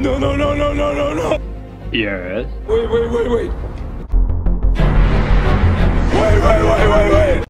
No, no, no, no, no, no, no. Yes. Wait, wait, wait, wait.